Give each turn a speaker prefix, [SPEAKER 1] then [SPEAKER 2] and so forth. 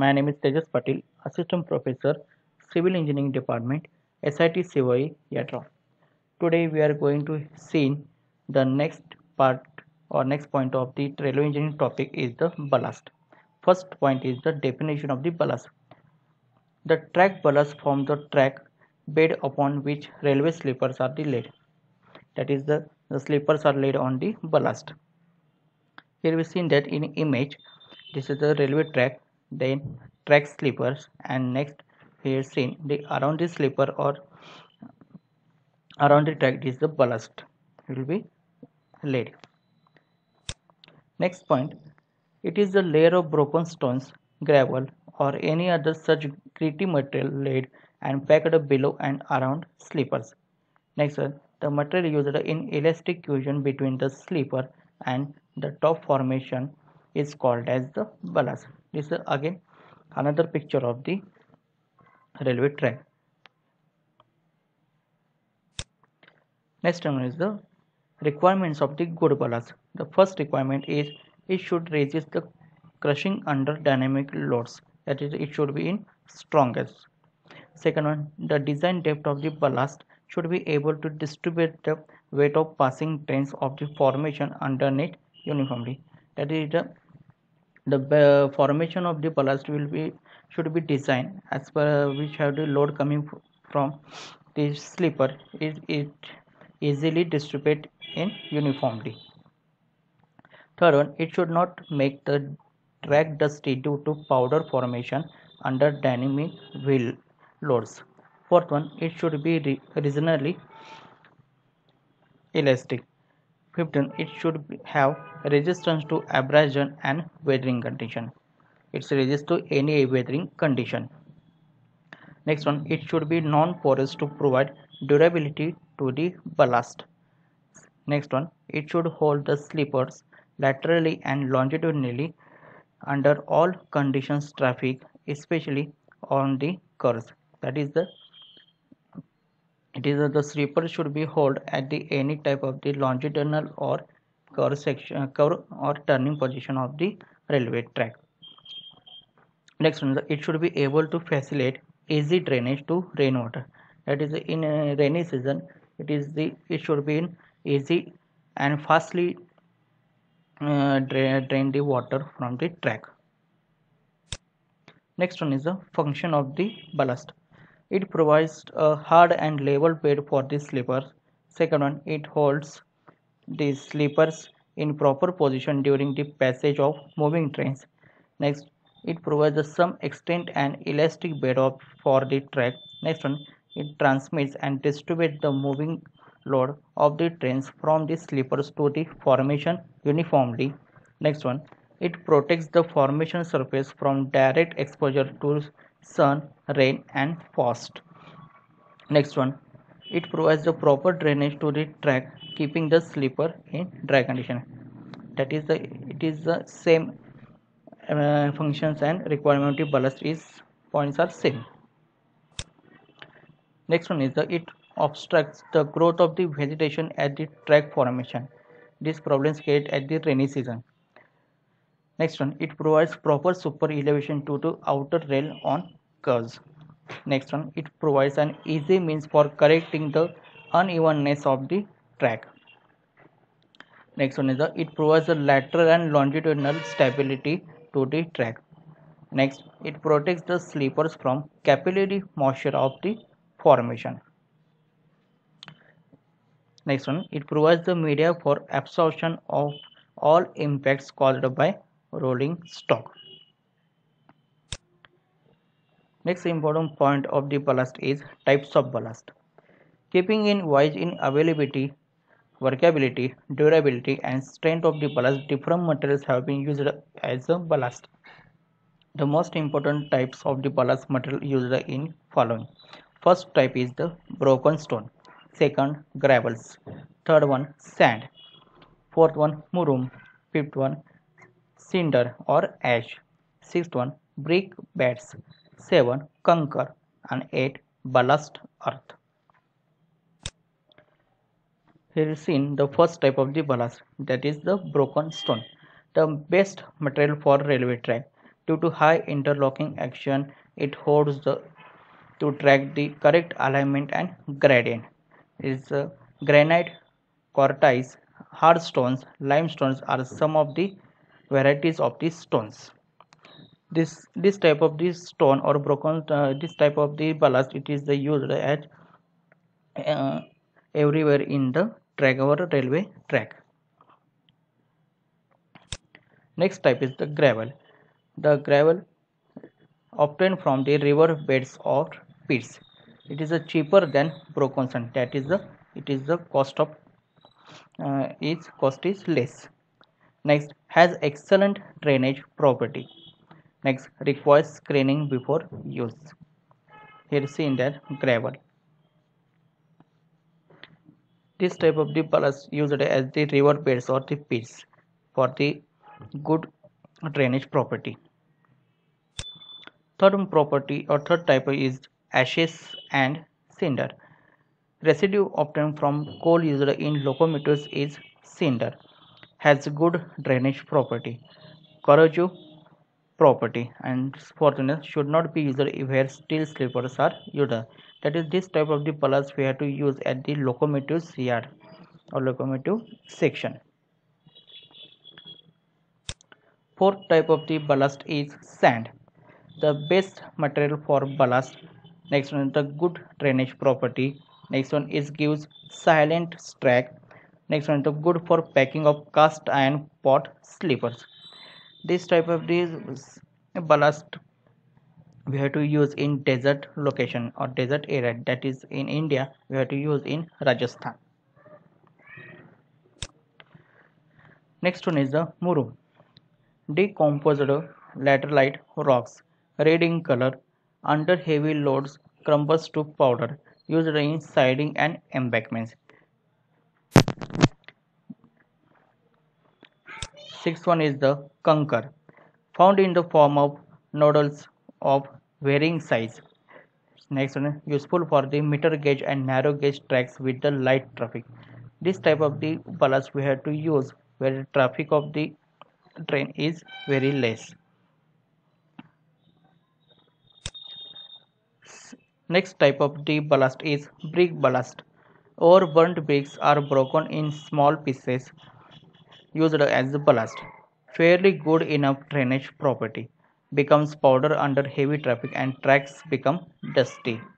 [SPEAKER 1] My name is Tejas Patil, Assistant Professor, Civil Engineering Department, SIT COE, Yatra. Today we are going to see the next part or next point of the railway engineering topic is the ballast. First point is the definition of the ballast. The track ballast from the track bed upon which railway sleepers are laid. That is the, the sleepers are laid on the ballast. Here we seen that in image this is the railway track then track sleepers and next here seen the around the sleeper or around the track is the ballast. It will be laid. Next point it is the layer of broken stones gravel or any other such gritty material laid and packed up below and around sleepers next the material used in elastic fusion between the sleeper and the top formation is called as the ballast this is again another picture of the railway track. Next one is the requirements of the good ballast the first requirement is it should resist the crushing under dynamic loads. That is it should be in strongest. Second one the design depth of the ballast should be able to distribute the weight of passing trains of the formation underneath uniformly. That is the the uh, formation of the ballast will be should be designed as per which have the load coming from the sleeper is it easily distribute in uniformly third one it should not make the track dusty due to powder formation under dynamic wheel loads. Fourth one it should be re reasonably elastic 15 it should have resistance to abrasion and weathering condition. It's resist to any weathering condition. Next one it should be non-porous to provide durability to the ballast. Next one it should hold the sleepers laterally and longitudinally under all conditions traffic especially on the curves. That is the it is that the sleeper should be held at the any type of the longitudinal or curve section curve or turning position of the railway track. Next one it should be able to facilitate easy drainage to rainwater. That is in a rainy season it is the it should be in easy and fastly uh, drain, drain the water from the track. Next one is the function of the ballast it provides a hard and level bed for the sleepers. Second one, it holds the sleepers in proper position during the passage of moving trains. Next, it provides some extent and elastic bed of, for the track. Next one, it transmits and distributes the moving load of the trains from the sleepers to the formation uniformly. Next one, it protects the formation surface from direct exposure to sun, rain and frost. Next one, it provides the proper drainage to the track, keeping the sleeper in dry condition. That is the it is the same uh, functions and requirement of ballast is points are same. Next one is the it obstructs the growth of the vegetation at the track formation. These problems create at the rainy season. Next one, it provides proper super elevation to the outer rail on curves. Next one, it provides an easy means for correcting the unevenness of the track. Next one is the it provides a lateral and longitudinal stability to the track. Next, it protects the sleepers from capillary moisture of the formation. Next one, it provides the media for absorption of all impacts caused by rolling stock. Next important point of the ballast is types of ballast. Keeping in wise in availability, workability, durability and strength of the ballast, different materials have been used as a ballast. The most important types of the ballast material used in following. First type is the broken stone. Second, gravels. Third one, sand. Fourth one, murum. Fifth one, cinder or ash. Sixth one, brick bats. Seven, kankar. And eight, ballast earth. Here is seen the first type of the ballast that is the broken stone. The best material for railway track. Due to high interlocking action, it holds the to track the correct alignment and gradient. Is granite, quartz, hard stones, limestones are some of the varieties of these stones. This this type of this stone or broken uh, this type of the ballast it is the used at uh, everywhere in the track or railway track. Next type is the gravel. The gravel obtained from the river beds or pits. It is a cheaper than broken sand. That is the it is the cost of uh, its cost is less. Next has excellent drainage property. Next requires screening before use. Here see in that gravel. This type of ballast used as the river beds or the pits for the good drainage property. Third property or third type is ashes and cinder. Residue obtained from coal used in locomotives is cinder. Has good drainage property. Corrosive property and fortunate should not be used where steel sleepers are used. That is this type of the ballast we have to use at the locomotive yard or locomotive section. Fourth type of the ballast is sand. The best material for ballast. Next one the good drainage property. Next one is gives silent strike. Next one the good for packing of cast iron pot sleepers. This type of this ballast we have to use in desert location or desert area that is in India we have to use in Rajasthan. Next one is the muru decomposed laterite rocks, red in color, under heavy loads crumbles to powder, used in siding and embankments. Sixth one is the kankar, found in the form of nodules of varying size. Next one useful for the meter gauge and narrow gauge tracks with the light traffic. This type of the ballast we have to use where the traffic of the train is very less next type of the ballast is brick ballast or burnt bricks are broken in small pieces used as ballast. Fairly good enough drainage property becomes powder under heavy traffic and tracks become dusty